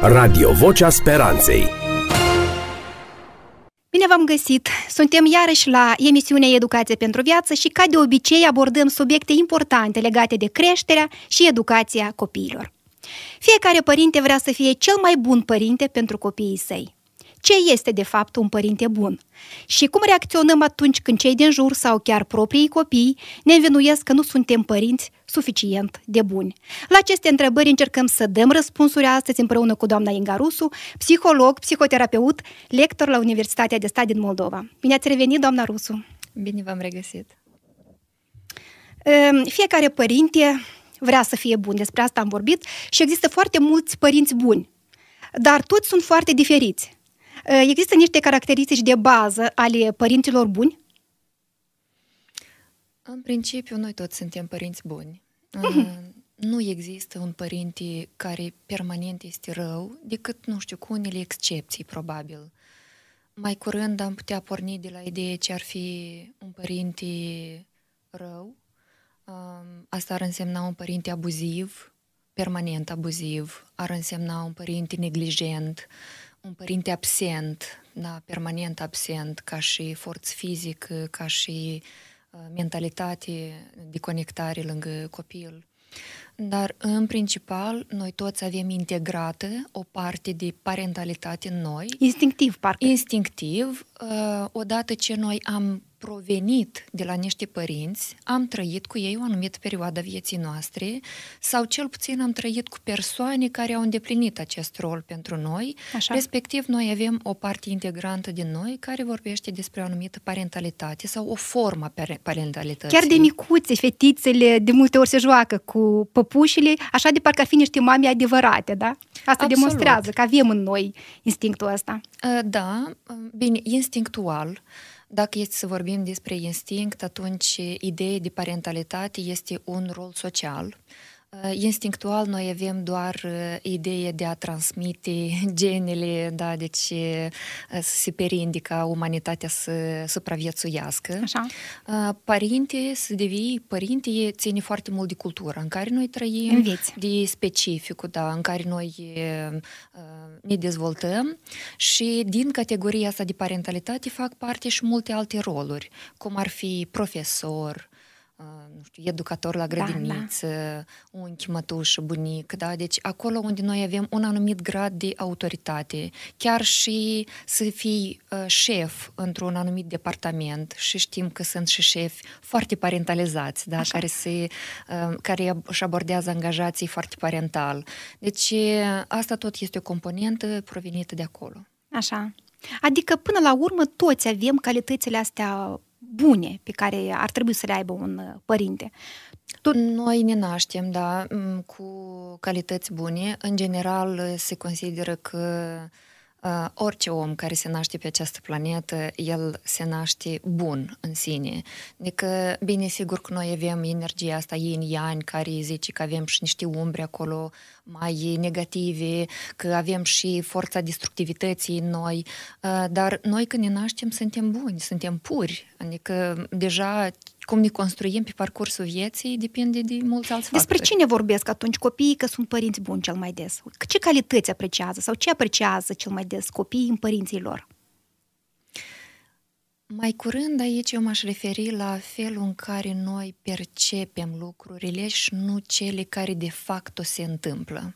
Radio Vocea Speranței Bine v-am găsit! Suntem iarăși la emisiunea Educație pentru Viață și, ca de obicei, abordăm subiecte importante legate de creșterea și educația copiilor. Fiecare părinte vrea să fie cel mai bun părinte pentru copiii săi ce este de fapt un părinte bun și cum reacționăm atunci când cei din jur sau chiar proprii copii ne învinuiesc că nu suntem părinți suficient de buni. La aceste întrebări încercăm să dăm răspunsuri astăzi împreună cu doamna Inga Rusu, psiholog, psihoterapeut, lector la Universitatea de Stat din Moldova. Bine ați revenit, doamna Rusu! Bine v-am regăsit! Ehm, fiecare părinte vrea să fie bun, despre asta am vorbit, și există foarte mulți părinți buni, dar toți sunt foarte diferiți. Uh, există niște caracteristici de bază ale părinților buni? În principiu, noi toți suntem părinți buni. Uh-huh. Nu există un părinte care permanent este rău, decât, nu știu, cu unele excepții, probabil. Mai curând am putea porni de la ideea ce ar fi un părinte rău. Um, asta ar însemna un părinte abuziv, permanent abuziv, ar însemna un părinte neglijent, un părinte absent, da, permanent absent, ca și forță fizic, ca și uh, mentalitate de conectare lângă copil. Dar, în principal, noi toți avem integrată o parte de parentalitate în noi. Instinctiv, parcă. Instinctiv, uh, odată ce noi am provenit de la niște părinți, am trăit cu ei o anumită perioadă vieții noastre sau cel puțin am trăit cu persoane care au îndeplinit acest rol pentru noi, Așa. respectiv noi avem o parte integrantă din noi care vorbește despre o anumită parentalitate sau o formă parentalității. Chiar de micuțe, fetițele de multe ori se joacă cu păpușile, așa de parcă ar fi niște mame adevărate, da? Asta Absolut. demonstrează că avem în noi instinctul ăsta. Da, bine, instinctual. Dacă este să vorbim despre instinct, atunci ideea de parentalitate este un rol social. Uh, instinctual noi avem doar uh, ideea de a transmite genele, da, deci uh, să se perinde ca umanitatea să supraviețuiască. Așa. Părinte, să devii părinte, ține foarte mult de cultura în care noi trăim, Înveți. de specificul, da, în care noi ne dezvoltăm și din categoria asta de parentalitate fac parte și multe alte roluri, cum ar fi profesor, nu știu, educator la grădiniță, da, da. unchi, mătușă, bunic, da? Deci acolo unde noi avem un anumit grad de autoritate, chiar și să fii uh, șef într-un anumit departament și știm că sunt și șefi foarte parentalizați, da? Care, se, uh, care își abordează angajații foarte parental. Deci asta tot este o componentă provenită de acolo. Așa. Adică, până la urmă, toți avem calitățile astea bune pe care ar trebui să le aibă un uh, părinte. Tot... Noi ne naștem, da, cu calități bune. În general, se consideră că uh, orice om care se naște pe această planetă, el se naște bun în sine. Adică, bine, sigur că noi avem energia asta yin-yang, care zice că avem și niște umbre acolo mai negative, că avem și forța destructivității în noi, uh, dar noi când ne naștem suntem buni, suntem puri, adică deja cum ne construim pe parcursul vieții depinde de mulți alți Despre factori. cine vorbesc atunci copiii că sunt părinți buni cel mai des? Ce calități apreciază sau ce apreciază cel mai des copiii în părinții lor? Mai curând aici eu m-aș referi la felul în care noi percepem lucrurile și nu cele care de fapt se întâmplă.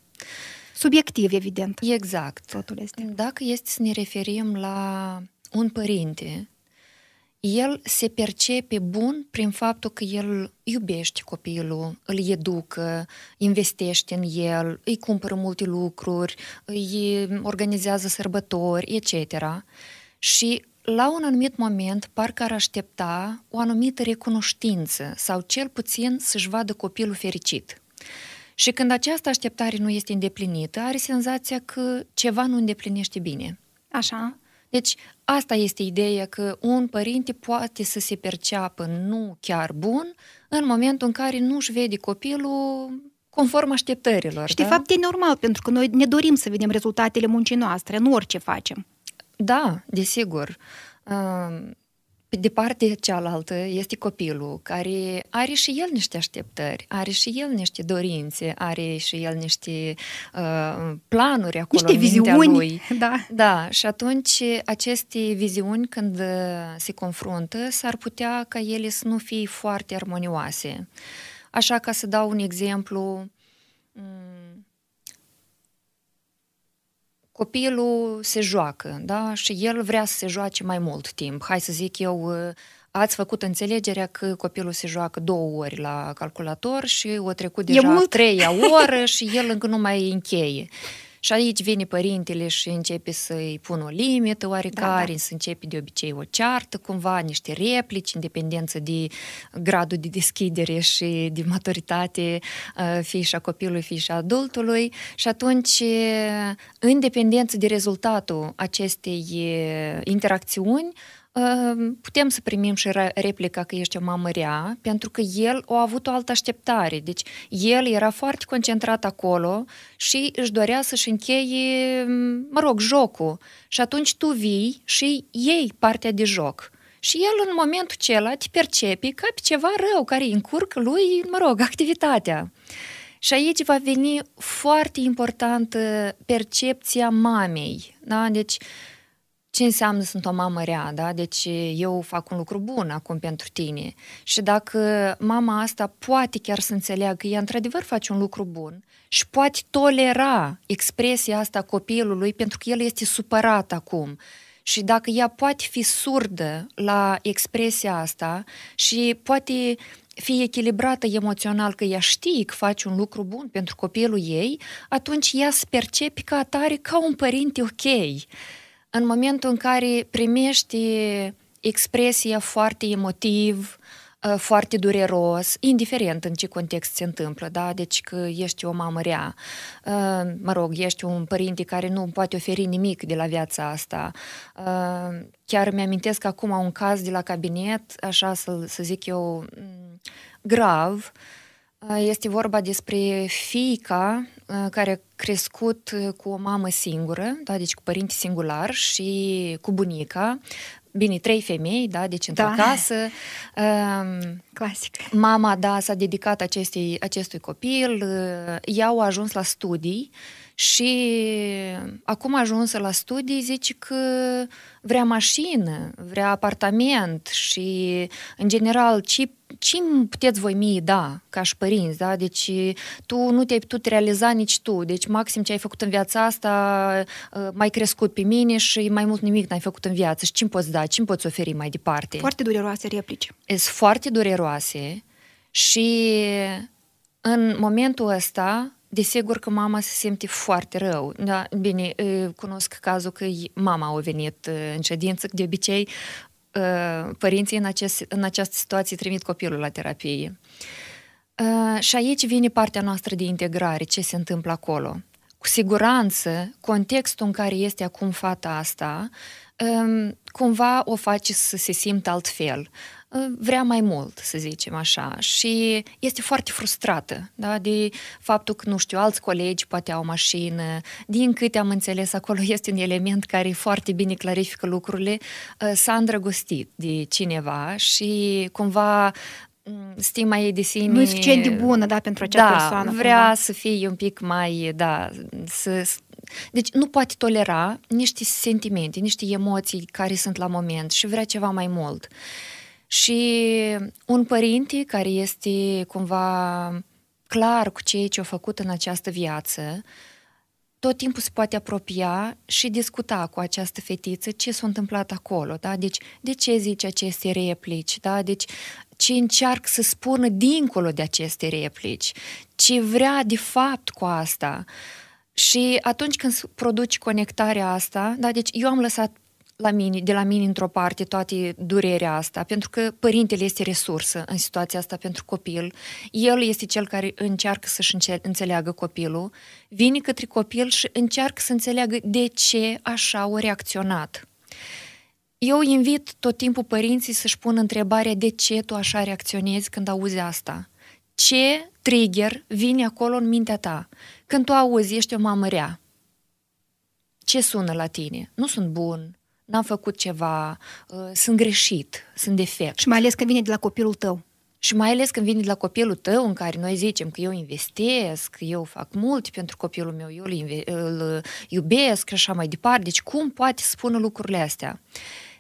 Subiectiv, evident. Exact. Totul este. Dacă este să ne referim la un părinte, el se percepe bun prin faptul că el iubește copilul, îl educă, investește în el, îi cumpără multe lucruri, îi organizează sărbători, etc. Și la un anumit moment parcă ar aștepta o anumită recunoștință sau cel puțin să-și vadă copilul fericit. Și când această așteptare nu este îndeplinită, are senzația că ceva nu îndeplinește bine. Așa. Deci asta este ideea că un părinte poate să se perceapă nu chiar bun în momentul în care nu își vede copilul conform așteptărilor. Și de da? fapt e normal, pentru că noi ne dorim să vedem rezultatele muncii noastre, nu orice facem. Da, desigur. Pe de partea cealaltă este copilul, care are și el niște așteptări, are și el niște dorințe, are și el niște uh, planuri acolo niște în viziuni, lui. Da. Da, și atunci aceste viziuni când uh, se confruntă, s-ar putea ca ele să nu fie foarte armonioase. Așa ca să dau un exemplu, mm, copilul se joacă, da? Și el vrea să se joace mai mult timp. Hai să zic eu, ați făcut înțelegerea că copilul se joacă două ori la calculator și o trecut deja mult? treia oră și el încă nu mai încheie. Și aici vine părintele și începe să-i pună o limită oarecare, da, da. să începe de obicei o ceartă, cumva niște replici, în dependență de gradul de deschidere și de maturitate, fie și a copilului, fie și a adultului. Și atunci, în dependență de rezultatul acestei interacțiuni, putem să primim și replica că ești o mamă rea, pentru că el a avut o altă așteptare. Deci el era foarte concentrat acolo și își dorea să-și încheie, mă rog, jocul. Și atunci tu vii și iei partea de joc. Și el în momentul acela te percepe ca pe ceva rău care îi încurcă lui, mă rog, activitatea. Și aici va veni foarte importantă percepția mamei. Da? Deci, ce înseamnă sunt o mamă rea, da? Deci eu fac un lucru bun acum pentru tine. Și dacă mama asta poate chiar să înțeleagă că ea într-adevăr face un lucru bun și poate tolera expresia asta a copilului pentru că el este supărat acum. Și dacă ea poate fi surdă la expresia asta și poate fi echilibrată emoțional, că ea știe că face un lucru bun pentru copilul ei, atunci ea se percepe ca atare ca un părinte ok în momentul în care primești expresia foarte emotiv, ă, foarte dureros, indiferent în ce context se întâmplă, da? Deci că ești o mamă rea, ă, mă rog, ești un părinte care nu poate oferi nimic de la viața asta. Ă, chiar mi-amintesc acum un caz de la cabinet, așa să, să zic eu, grav, este vorba despre fiica care a crescut cu o mamă singură, da, deci cu părinte singular și cu bunica, bine, trei femei, da, deci într-o da. casă. Um, Clasic. Mama, da, s-a dedicat acestui, acestui copil, ea au ajuns la studii și acum ajunsă la studii zice că vrea mașină, vrea apartament și, în general, ce, ce puteți voi mie da, ca și părinți, da? Deci tu nu te-ai putut realiza nici tu, deci maxim ce ai făcut în viața asta, uh, mai crescut pe mine și mai mult nimic n-ai făcut în viață și ce poți da, ce poți oferi mai departe? Foarte dureroase replici. Sunt foarte dureroase și în momentul ăsta Desigur că mama se simte foarte rău. Da, bine, cunosc cazul că mama a venit în ședință, de obicei părinții în, acest, în această situație trimit copilul la terapie. Și aici vine partea noastră de integrare, ce se întâmplă acolo. Cu siguranță, contextul în care este acum fata asta, cumva o face să se simtă altfel vrea mai mult, să zicem așa, și este foarte frustrată da? de faptul că, nu știu, alți colegi poate au mașină. Din câte am înțeles, acolo este un element care foarte bine clarifică lucrurile. S-a îndrăgostit de cineva și cumva stima ei de sine... Nu e suficient de bună, da, pentru acea da, persoană. vrea cumva. să fie un pic mai, da, să... Deci nu poate tolera niște sentimente, niște emoții care sunt la moment și vrea ceva mai mult. Și un părinte care este cumva clar cu ceea ce a făcut în această viață, tot timpul se poate apropia și discuta cu această fetiță ce s-a întâmplat acolo, da? Deci, de ce zice aceste replici, da? Deci, ce încearcă să spună dincolo de aceste replici, ce vrea de fapt cu asta. Și atunci când produci conectarea asta, da, deci eu am lăsat la mine, de la mine într-o parte toată durerea asta, pentru că părintele este resursă în situația asta pentru copil. El este cel care încearcă să-și înțeleagă copilul, vine către copil și încearcă să înțeleagă de ce așa au reacționat. Eu invit tot timpul părinții să-și pună întrebarea de ce tu așa reacționezi când auzi asta. Ce trigger vine acolo în mintea ta? Când tu auzi, ești o mamă rea. Ce sună la tine? Nu sunt bun, n-am făcut ceva, uh, sunt greșit, sunt defect. Și mai ales când vine de la copilul tău. Și mai ales când vine de la copilul tău, în care noi zicem că eu investesc, eu fac mult pentru copilul meu, eu îl, inve- îl iubesc și așa mai departe. Deci cum poate să spună lucrurile astea?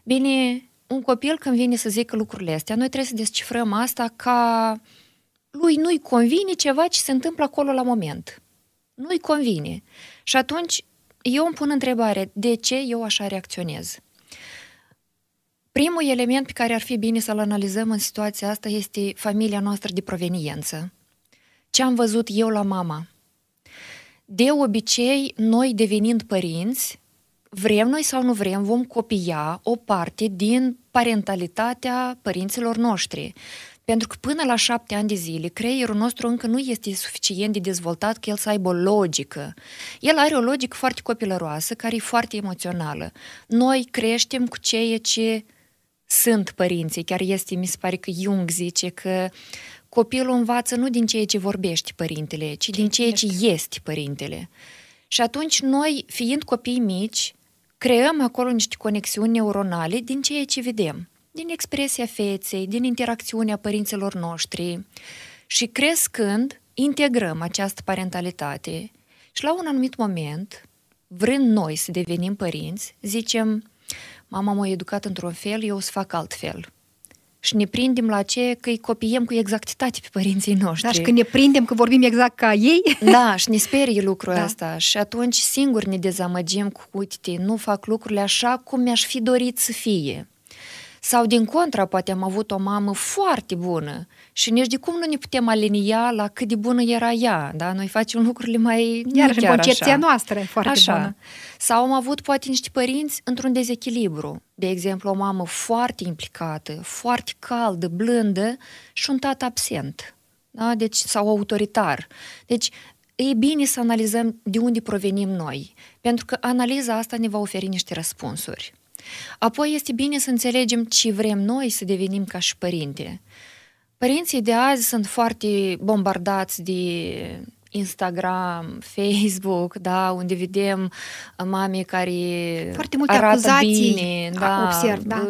Bine, un copil când vine să zică lucrurile astea, noi trebuie să descifrăm asta ca lui nu-i convine ceva ce se întâmplă acolo la moment. Nu-i convine. Și atunci eu îmi pun întrebare, de ce eu așa reacționez? Primul element pe care ar fi bine să-l analizăm în situația asta este familia noastră de proveniență. Ce am văzut eu la mama? De obicei, noi devenind părinți, vrem noi sau nu vrem, vom copia o parte din parentalitatea părinților noștri. Pentru că până la șapte ani de zile, creierul nostru încă nu este suficient de dezvoltat că el să aibă o logică. El are o logică foarte copilăroasă, care e foarte emoțională. Noi creștem cu ceea ce sunt părinții. Chiar este, mi se pare că Jung zice că copilul învață nu din ceea ce vorbește părintele, ci din ceea ce este părintele. Și atunci noi, fiind copii mici, creăm acolo niște conexiuni neuronale din ceea ce vedem, din expresia feței, din interacțiunea părinților noștri. Și crescând, integrăm această parentalitate și la un anumit moment, vrând noi să devenim părinți, zicem, mama m-a educat într-un fel, eu o să fac altfel. Și ne prindem la ce că îi copiem cu exactitate pe părinții noștri. Da, și când ne prindem că vorbim exact ca ei... Da, și ne sperie lucrul da. ăsta. Și atunci singur ne dezamăgim cu, uite, nu fac lucrurile așa cum mi-aș fi dorit să fie. Sau din contra, poate am avut o mamă foarte bună și nici de cum nu ne putem alinia la cât de bună era ea, da? Noi facem lucrurile mai... Iar în concepția așa. noastră e foarte așa. bună. Sau am avut poate niște părinți într-un dezechilibru. De exemplu, o mamă foarte implicată, foarte caldă, blândă și un tată absent. Da? Deci, sau autoritar. Deci, e bine să analizăm de unde provenim noi, pentru că analiza asta ne va oferi niște răspunsuri. Apoi este bine să înțelegem ce vrem noi să devenim ca și părinte. Părinții de azi sunt foarte bombardați de Instagram, Facebook, da, unde vedem mame care foarte multe arată acuzații bine, da, observ, da.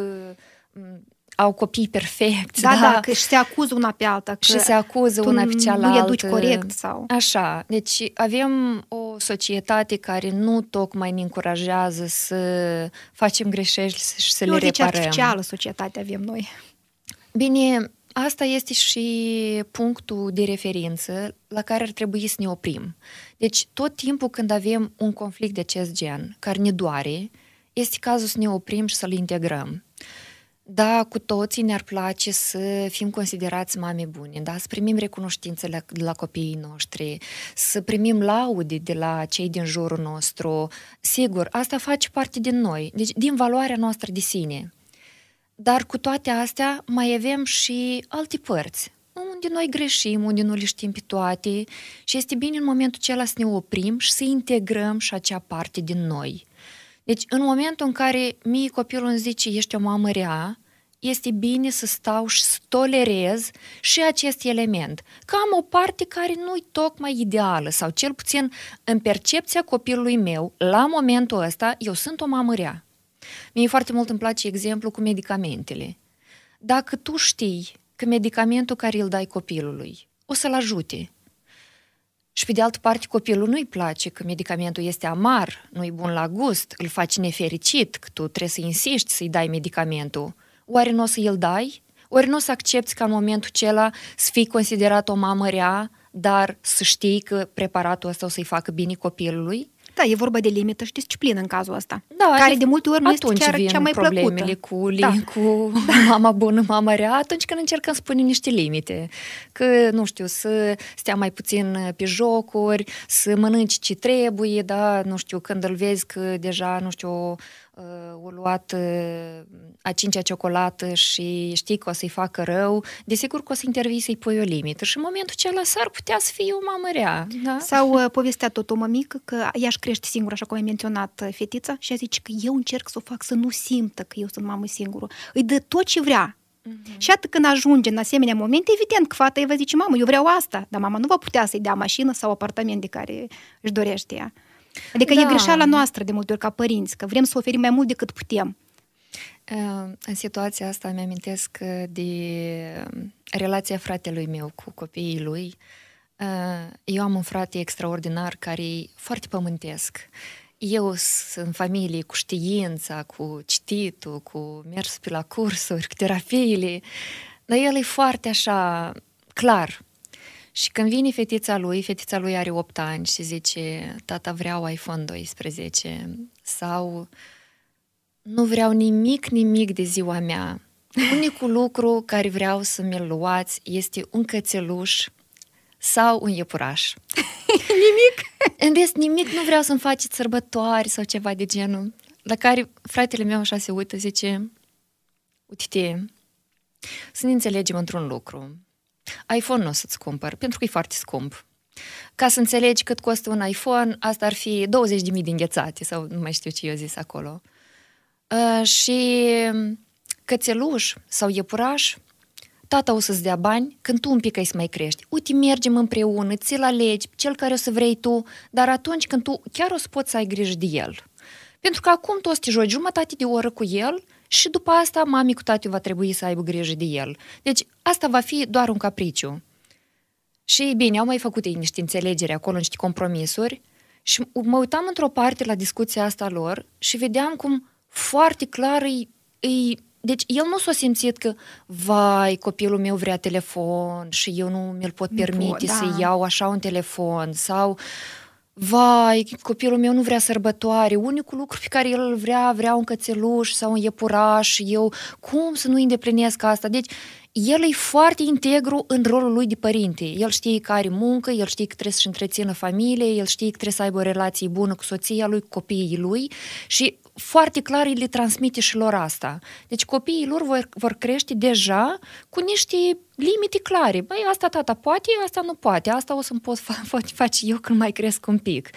Au copii perfecti, da, da, da, că și se acuză una pe alta, că și se acuză una pe cealaltă. nu educi corect sau... Așa, deci avem o societate care nu tocmai ne încurajează să facem greșeli și să e le reparăm. artificială societate avem noi. Bine, Asta este și punctul de referință la care ar trebui să ne oprim. Deci, tot timpul când avem un conflict de acest gen, care ne doare, este cazul să ne oprim și să-l integrăm. Da, cu toții ne-ar place să fim considerați mame bune, da, să primim recunoștință de la copiii noștri, să primim laude de la cei din jurul nostru. Sigur, asta face parte din noi, deci din valoarea noastră de sine. Dar cu toate astea mai avem și alte părți, unde noi greșim, unde nu le știm pe toate și este bine în momentul acela să ne oprim și să integrăm și acea parte din noi. Deci în momentul în care mie copilul îmi zice ești o mamă rea, este bine să stau și să tolerez și acest element. Că am o parte care nu-i tocmai ideală sau cel puțin în percepția copilului meu, la momentul ăsta, eu sunt o mamă rea. Mie foarte mult îmi place exemplu cu medicamentele. Dacă tu știi că medicamentul care îl dai copilului o să-l ajute, și pe de altă parte copilul nu-i place că medicamentul este amar, nu-i bun la gust, îl faci nefericit, că tu trebuie să insiști să-i dai medicamentul, oare nu o să îl dai? Ori nu o să accepti ca în momentul acela să fii considerat o mamă rea, dar să știi că preparatul ăsta o să-i facă bine copilului? Da, e vorba de limită și disciplină în cazul ăsta. Da, care de multe ori nu atunci este chiar cea mai problemele plăcută. cu, li, da. cu mama bună, mama rea, atunci când încercăm să punem niște limite. Că, nu știu, să stea mai puțin pe jocuri, să mănânci ce trebuie, da, nu știu, când îl vezi că deja, nu știu, uh, o luat uh, a cincea ciocolată și știi că o să-i facă rău, desigur că o să intervii să-i pui o limită și în momentul acela s-ar putea să fie o mamă rea. Da? Sau uh, povestea tot o mămică că ea își crește singură, așa cum ai menționat uh, fetița, și ea zice că eu încerc să o fac să nu simtă că eu sunt mamă singură. Îi dă tot ce vrea. Uh-huh. Și atât când ajunge în asemenea momente, evident că fata ei va zice, mamă, eu vreau asta, dar mama nu va putea să-i dea mașină sau apartament de care își dorește ea. Adică da. e greșeala noastră de multe ori ca părinți, că vrem să oferim mai mult decât putem. În situația asta mi-amintesc de relația fratelui meu cu copiii lui. Eu am un frate extraordinar care e foarte pământesc. Eu sunt în familie cu știința, cu cititul, cu mers pe la cursuri, cu terapiile, dar el e foarte așa clar. Și când vine fetița lui, fetița lui are 8 ani și zice, tata vreau iPhone 12 sau nu vreau nimic, nimic de ziua mea. Unicul lucru care vreau să mi-l luați este un cățeluș sau un iepuraș. nimic? În rest, nimic nu vreau să-mi faceți sărbătoare sau ceva de genul. La care fratele meu așa se uită, zice, uite să ne înțelegem într-un lucru. iPhone nu o să-ți cumpăr, pentru că e foarte scump. Ca să înțelegi cât costă un iPhone, asta ar fi 20.000 de înghețate sau nu mai știu ce eu zis acolo. Uh, și cățeluș sau iepuraș, tata o să-ți dea bani când tu un pic ai să mai crești. Uite, mergem împreună, ți-l alegi, cel care o să vrei tu, dar atunci când tu chiar o să poți să ai grijă de el. Pentru că acum tu o să te joci jumătate de oră cu el și după asta mami cu tati va trebui să aibă grijă de el. Deci asta va fi doar un capriciu. Și bine, au mai făcut ei niște înțelegeri acolo, niște compromisuri și mă uitam într-o parte la discuția asta lor și vedeam cum foarte clar îi, îi deci el nu s-a simțit că, vai, copilul meu vrea telefon și eu nu mi-l pot permite da. să iau așa un telefon sau vai, copilul meu nu vrea sărbătoare, unicul lucru pe care el îl vrea, vrea un cățeluș sau un iepuraș, eu cum să nu îndeplinesc asta? Deci el e foarte integru în rolul lui de părinte. El știe că are muncă, el știe că trebuie să-și întrețină familie, el știe că trebuie să aibă o relație bună cu soția lui, cu copiii lui și foarte clar îi le transmite și lor asta. Deci copiii lor vor, vor crește deja cu niște limite clare. Băi, asta tata poate, asta nu poate, asta o să-mi pot fa- face eu când mai cresc un pic.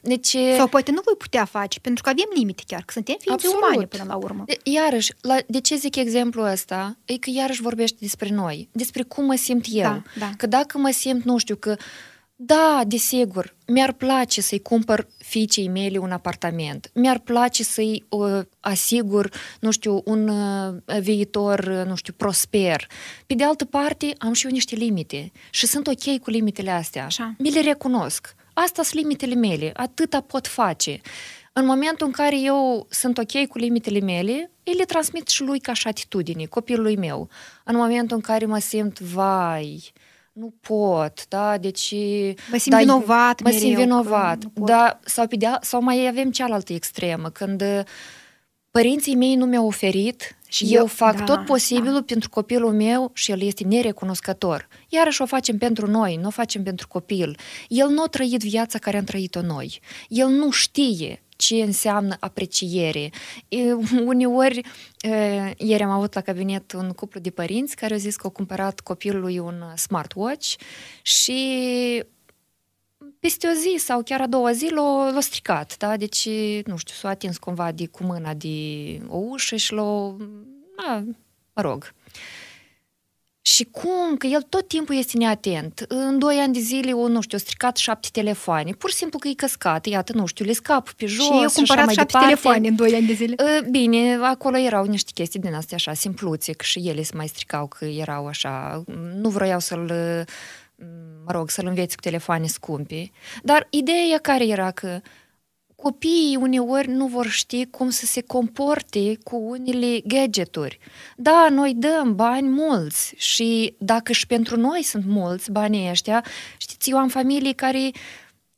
Deci, Sau poate nu voi putea face, pentru că avem limite chiar, că suntem ființe absolut. umane până la urmă. De, iarăși, la, de ce zic exemplul ăsta? E că iarăși vorbește despre noi, despre cum mă simt eu. Da, da. Că dacă mă simt, nu știu, că da, desigur, mi-ar place să-i cumpăr fiicei mele un apartament, mi-ar place să-i uh, asigur, nu știu, un uh, viitor, uh, nu știu, prosper. Pe de altă parte, am și eu niște limite și sunt ok cu limitele astea. Așa. Mi le recunosc. Asta sunt limitele mele, atâta pot face. În momentul în care eu sunt ok cu limitele mele, îi le transmit și lui ca și atitudine, copilului meu. În momentul în care mă simt, vai, uh, nu pot, da, deci... Mă simt da, vinovat Mă simt vinovat, da, sau, pe dea, sau mai avem cealaltă extremă, când uh, părinții mei nu mi-au oferit și eu, eu fac da, tot posibilul da. pentru copilul meu și el este nerecunoscător. Iarăși o facem pentru noi, nu o facem pentru copil. El nu a trăit viața care am trăit-o noi. El nu știe ce înseamnă apreciere. E, uneori, e, ieri am avut la cabinet un cuplu de părinți care au zis că au cumpărat copilului un smartwatch și peste o zi sau chiar a doua zi l-a, l-a stricat, da? Deci, nu știu, s-a atins cumva de, cu mâna de o ușă și l-a... Da, mă rog. Și cum? Că el tot timpul este neatent. În doi ani de zile, o, nu știu, a stricat șapte telefoane. Pur și simplu că e căscat. Iată, nu știu, le scap pe jos și eu cumpărat șapte departe. telefoane în doi ani de zile. Bine, acolo erau niște chestii din astea așa, simpluțe, că și ele se mai stricau, că erau așa, nu vroiau să-l mă rog, să-l înveți cu telefoane scumpe. Dar ideea care era că copiii uneori nu vor ști cum să se comporte cu unele gadgeturi. Da, noi dăm bani mulți și dacă și pentru noi sunt mulți banii ăștia, știți, eu am familii care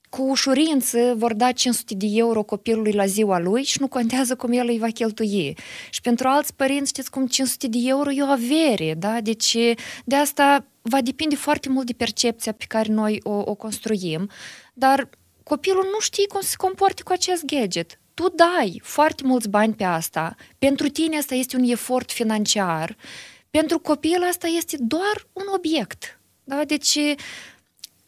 cu ușurință vor da 500 de euro copilului la ziua lui și nu contează cum el îi va cheltui. Și pentru alți părinți, știți cum 500 de euro e o avere, da? Deci de asta va depinde foarte mult de percepția pe care noi o, o construim, dar copilul nu știe cum să se comporte cu acest gadget. Tu dai foarte mulți bani pe asta, pentru tine asta este un efort financiar, pentru copil asta este doar un obiect. Da? Deci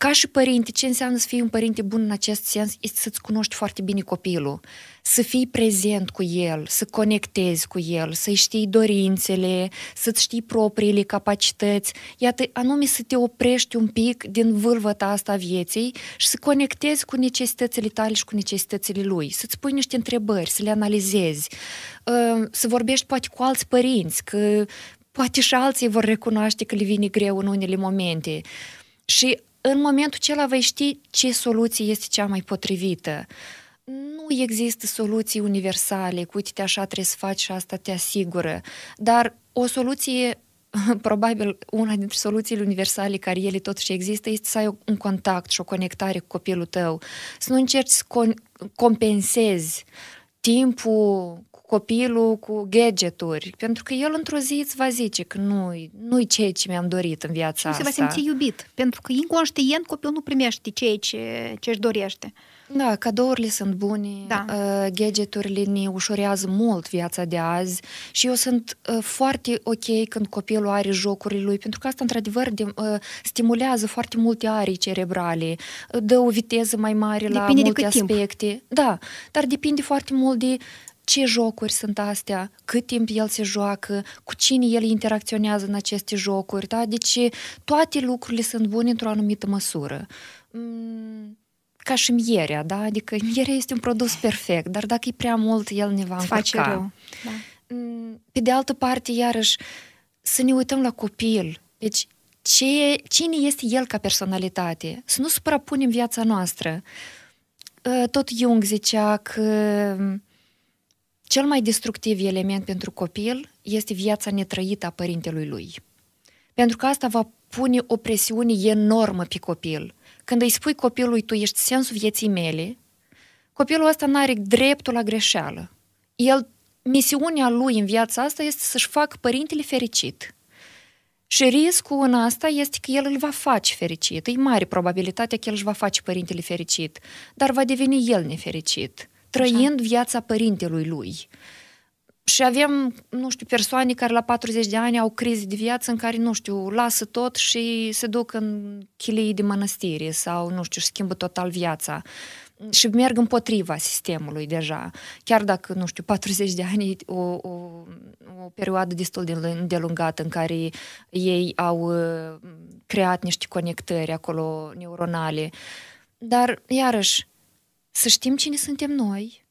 ca și părinte, ce înseamnă să fii un părinte bun în acest sens? Este să-ți cunoști foarte bine copilul, să fii prezent cu el, să conectezi cu el, să-i știi dorințele, să-ți știi propriile capacități, iată, anume să te oprești un pic din vârvăta asta a vieții și să conectezi cu necesitățile tale și cu necesitățile lui, să-ți pui niște întrebări, să le analizezi, uh, să vorbești poate cu alți părinți, că poate și alții vor recunoaște că le vine greu în unele momente. Și în momentul acela vei ști ce soluție este cea mai potrivită. Nu există soluții universale, cu uite, așa trebuie să faci și asta te asigură, dar o soluție probabil una dintre soluțiile universale care ele totuși există este să ai un contact și o conectare cu copilul tău. Să nu încerci să con- compensezi timpul copilul cu gadgeturi, pentru că el într-o zi îți va zice că nu-i, nu-i ceea ce mi-am dorit în viața și asta. se va simți iubit, pentru că inconștient copilul nu primește ceea ce, ce își dorește. Da, cadourile sunt bune, Da. uh, gadgeturile ne ușurează mult viața de azi și eu sunt uh, foarte ok când copilul are jocurile lui, pentru că asta, într-adevăr, de, uh, stimulează foarte multe arii cerebrale, uh, dă o viteză mai mare la Depinde de multe cât timp. aspecte. Da, dar depinde foarte mult de ce jocuri sunt astea, cât timp el se joacă, cu cine el interacționează în aceste jocuri, da? Deci toate lucrurile sunt bune într-o anumită măsură. Mm, ca și mierea, da? Adică mierea este un produs perfect, dar dacă e prea mult, el ne va Îți face încurca. rău. Da. Mm, Pe de altă parte, iarăși, să ne uităm la copil. Deci, ce, cine este el ca personalitate? Să nu suprapunem viața noastră. Uh, Tot Jung zicea că mm, cel mai destructiv element pentru copil este viața netrăită a părintelui lui. Pentru că asta va pune o presiune enormă pe copil. Când îi spui copilului, tu ești sensul vieții mele, copilul ăsta nu are dreptul la greșeală. El, misiunea lui în viața asta este să-și facă părintele fericit. Și riscul în asta este că el îl va face fericit. E mare probabilitatea că el își va face părintele fericit, dar va deveni el nefericit, trăind viața părintelui lui. Și avem, nu știu, persoane care la 40 de ani au crize de viață în care, nu știu, lasă tot și se duc în chilii de mănăstire sau, nu știu, își schimbă total viața și merg împotriva sistemului deja. Chiar dacă, nu știu, 40 de ani e o, o, o perioadă destul de îndelungată în care ei au uh, creat niște conectări acolo neuronale. Dar, iarăși, să știm cine suntem noi S-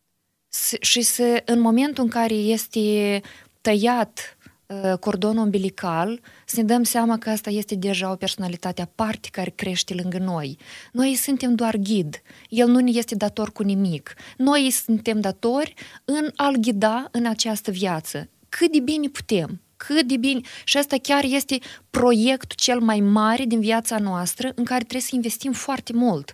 și să, în momentul în care este tăiat uh, cordonul umbilical, să ne dăm seama că asta este deja o personalitate aparte care crește lângă noi. Noi suntem doar ghid. El nu ne este dator cu nimic. Noi suntem datori în a-l ghida în această viață. Cât de bine putem. Cât de bine. Și asta chiar este proiectul cel mai mare din viața noastră în care trebuie să investim foarte mult.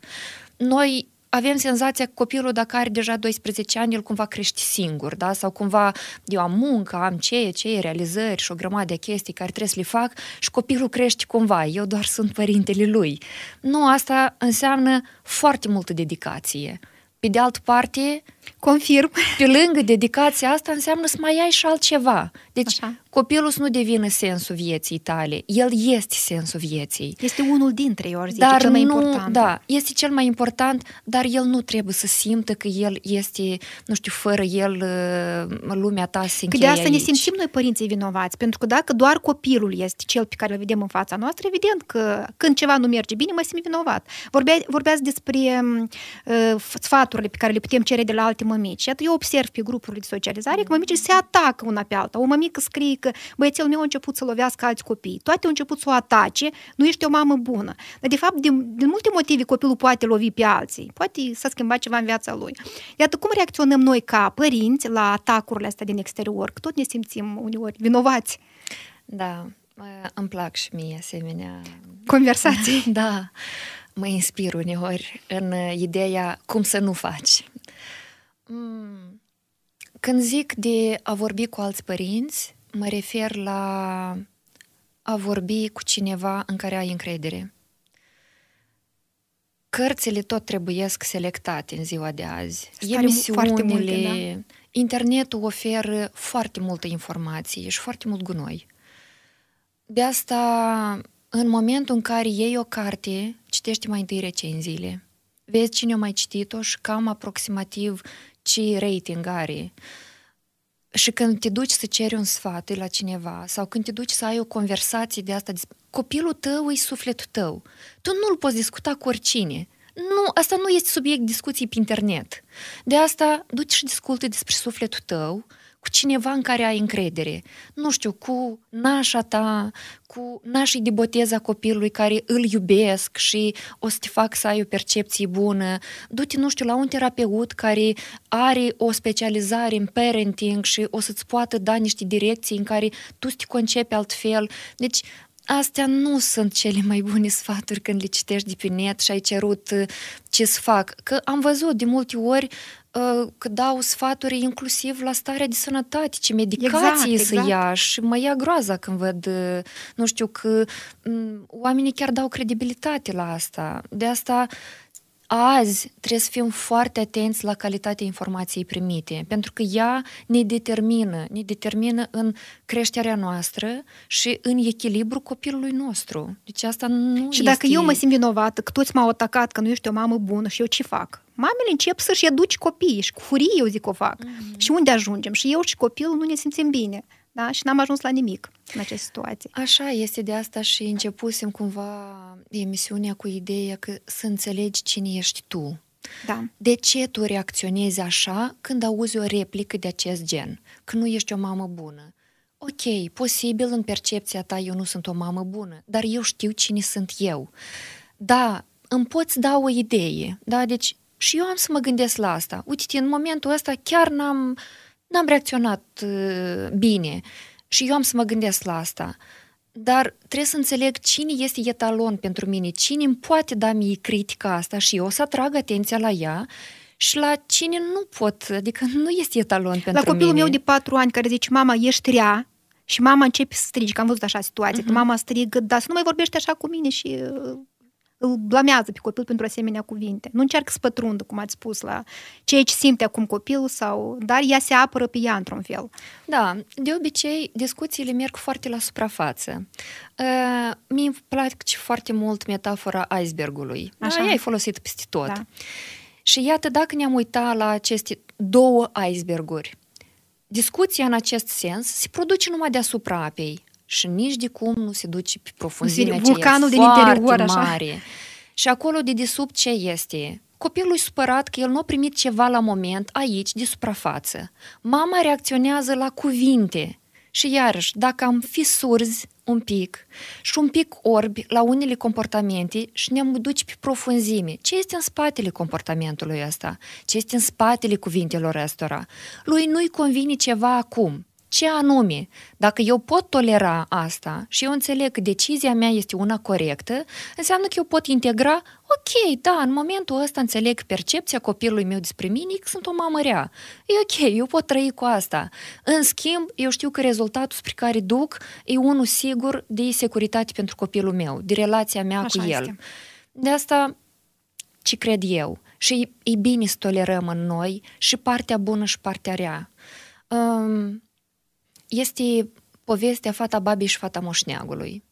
Noi avem senzația că copilul, dacă are deja 12 ani, el cumva crește singur, da? Sau cumva eu am muncă, am ce, ce, realizări și o grămadă de chestii care trebuie să le fac și copilul crește cumva, eu doar sunt părintele lui. Nu, asta înseamnă foarte multă dedicație. Pe de altă parte, Confirm. pe lângă dedicația asta înseamnă să mai ai și altceva. Deci Așa. copilul să nu devină sensul vieții tale. El este sensul vieții. Este unul dintre, eu ar zice, Dar cel mai nu, important. da, este cel mai important, dar el nu trebuie să simtă că el este, nu știu, fără el uh, lumea ta se Că încheie de asta ne aici. simțim noi părinții vinovați, pentru că dacă doar copilul este cel pe care îl vedem în fața noastră, evident că când ceva nu merge bine, mă simt vinovat. Vorbea, vorbeați despre uh, sfaturile pe care le putem cere de la alte mămici. Iată, eu observ pe grupurile de socializare că mămicile se atacă una pe alta. O mămică scrie că băiețelul meu a început să lovească alți copii. Toate au început să o atace, nu ești o mamă bună. Dar, de fapt, din, din multe motive copilul poate lovi pe alții. Poate s-a schimbat ceva în viața lui. Iată cum reacționăm noi ca părinți la atacurile astea din exterior, că tot ne simțim uneori vinovați. Da, uh, îmi plac și mie asemenea Conversații. Da, mă inspir uneori în uh, ideea cum să nu faci. Mm, Când zic de a vorbi cu alți părinți, mă refer la a vorbi cu cineva în care ai încredere. Cărțile tot trebuiesc selectate în ziua de azi. Stare foarte multe, Emisiunile, internetul oferă foarte multă informație și foarte mult gunoi. De asta în momentul în care iei o carte, citești mai întâi recenziile. Vezi cine a mai citit-o și cam aproximativ ce rating are. Și când te duci să ceri un sfat la cineva sau când te duci să ai o conversație de asta, copilul tău e sufletul tău. Tu nu-l poți discuta cu oricine. Nu, asta nu este subiect discuții pe internet. De asta, du-te și discută despre sufletul tău, cu cineva în care ai încredere. Nu știu, cu nașa ta, cu nașii de boteza copilului care îl iubesc și o să te fac să ai o percepție bună. Du-te, nu știu, la un terapeut care are o specializare în parenting și o să-ți poată da niște direcții în care tu să te concepi altfel. Deci, Astea nu sunt cele mai bune sfaturi când le citești de pe net și ai cerut uh, ce să fac. Că am văzut de multe ori uh, că dau sfaturi inclusiv la starea de sănătate, ce medicații exact, să exact. ia și mă ia groaza când văd, uh, nu știu, că um, oamenii chiar dau credibilitate la asta. De asta azi trebuie să fim foarte atenți la calitatea informației primite, pentru că ea ne determină, ne determină în creșterea noastră și în echilibru copilului nostru. Deci asta nu Și dacă eu mă simt vinovată, că toți m-au atacat, că nu ești o mamă bună și eu ce fac? Mamele încep să-și educi copiii și cu furie eu zic o fac. Mm-hmm. Și unde ajungem? Și eu și copilul nu ne simțim bine da? și n-am ajuns la nimic în această situație. Așa este, de asta și începusem cumva emisiunea cu ideea că să înțelegi cine ești tu. Da. De ce tu reacționezi așa când auzi o replică de acest gen? Că nu ești o mamă bună. Ok, posibil în percepția ta eu nu sunt o mamă bună, dar eu știu cine sunt eu. Da, îmi poți da o idee, da? Deci și eu am să mă gândesc la asta. Uite, în momentul ăsta chiar n-am, uh, n-am reacționat uh, bine și eu am să mă gândesc la asta. Dar trebuie să înțeleg cine este etalon pentru mine, cine îmi poate da mie critica asta și eu o să atrag atenția la ea și la cine nu pot, adică nu este etalon pentru mine. La copilul mine. meu de patru ani care zice, mama, ești rea, și mama începe să strige, că am văzut așa situație, uh-huh. că mama strigă, da, să nu mai vorbești așa cu mine și uh, îl blamează pe copil pentru asemenea cuvinte. Nu încearcă să pătrundă, cum ați spus, la ceea ce simte acum copilul, sau, dar ea se apără pe ea într-un fel. Da, de obicei discuțiile merg foarte la suprafață. Uh, mie îmi place foarte mult metafora icebergului. Așa? Ea e folosită peste tot. Da. Și iată, dacă ne-am uitat la aceste două iceberguri, discuția în acest sens se produce numai deasupra apei și nici de cum nu se duce pe profunzimea Vulcanul din interior, așa. mare. Și acolo de desubt ce este? Copilul e supărat că el nu a primit ceva la moment aici, de suprafață. Mama reacționează la cuvinte. Și iarăși, dacă am fi surzi un pic și un pic orbi la unele comportamente și ne-am duci pe profunzime, ce este în spatele comportamentului ăsta? Ce este în spatele cuvintelor ăstora? Lui nu-i convine ceva acum ce anume, dacă eu pot tolera asta și eu înțeleg că decizia mea este una corectă, înseamnă că eu pot integra, ok, da, în momentul ăsta înțeleg percepția copilului meu despre mine că sunt o mamă rea. E ok, eu pot trăi cu asta. În schimb, eu știu că rezultatul spre care duc e unul sigur de securitate pentru copilul meu, de relația mea Așa cu el. Este. De asta, ce cred eu? Și e, e bine să tolerăm în noi și partea bună și partea rea. Um, este povestea fata babii și fata moșneagului.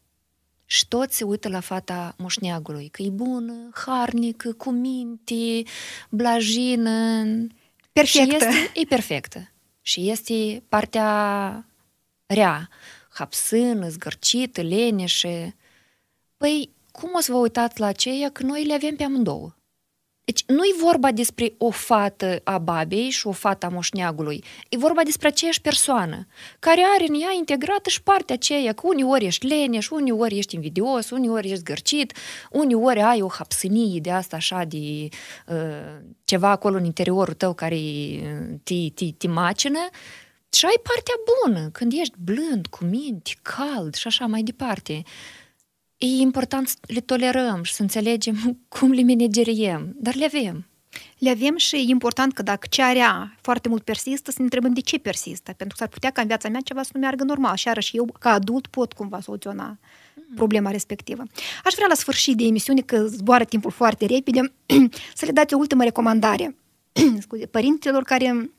Și toți se uită la fata moșneagului, că e bună, harnică, cu minte, blajină. Perfectă. Și este, e perfectă. Și este partea rea, hapsână, zgârcită, leneșă. Păi, cum o să vă uitați la aceea că noi le avem pe amândouă? Deci nu e vorba despre o fată a babei și o fată a moșneagului. E vorba despre aceeași persoană, care are în ea integrată și partea aceea că uneori ești leneș, uneori ești invidios, uneori ești zgârcit, uneori ai o hapsânie de asta așa de uh, ceva acolo în interiorul tău care uh, te, te, te macină și ai partea bună, când ești blând, cu minte, cald și așa mai departe. Uh, e important să le tolerăm și să înțelegem cum le manageriem, dar le avem. Le avem și e important că dacă ce are foarte mult persistă, să ne întrebăm de ce persistă. Pentru că s-ar putea ca în viața mea ceva să nu meargă normal și și eu, ca adult, pot cumva soluționa mm. problema respectivă. Aș vrea la sfârșit de emisiune, că zboară timpul foarte repede, să le dați o ultimă recomandare scuze, părinților care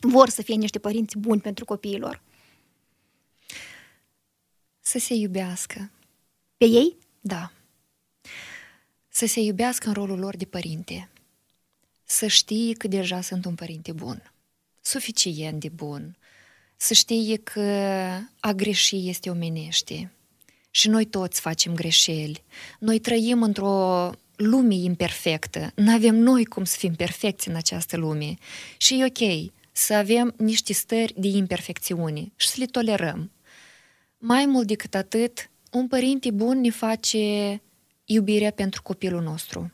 vor să fie niște părinți buni pentru copiilor. Să se iubească pe ei? Da. Să se iubească în rolul lor de părinte. Să știe că deja sunt un părinte bun. Suficient de bun. Să știe că a greși este omenește. Și noi toți facem greșeli. Noi trăim într-o lume imperfectă. Nu avem noi cum să fim perfecți în această lume. Și e ok să avem niște stări de imperfecțiune și să le tolerăm. Mai mult decât atât, un părinte bun ne face iubirea pentru copilul nostru.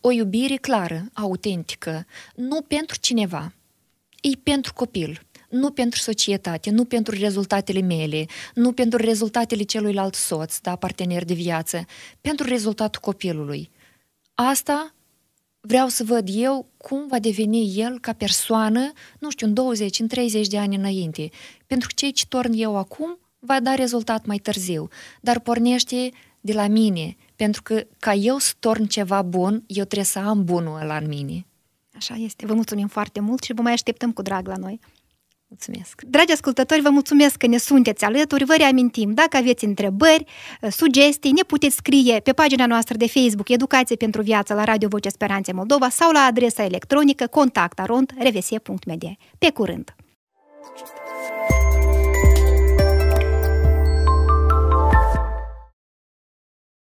O iubire clară, autentică, nu pentru cineva, e pentru copil, nu pentru societate, nu pentru rezultatele mele, nu pentru rezultatele celuilalt soț, da, partener de viață, pentru rezultatul copilului. Asta vreau să văd eu cum va deveni el ca persoană, nu știu, în 20, în 30 de ani înainte. Pentru că cei ce torn eu acum va da rezultat mai târziu, dar pornește de la mine, pentru că ca eu să torn ceva bun, eu trebuie să am bunul ăla în mine. Așa este. Vă mulțumim foarte mult și vă mai așteptăm cu drag la noi. Mulțumesc! Dragi ascultători, vă mulțumesc că ne sunteți alături. Vă reamintim, dacă aveți întrebări, sugestii, ne puteți scrie pe pagina noastră de Facebook Educație pentru Viață la Radio Vocea Speranței Moldova sau la adresa electronică contactarond Pe curând!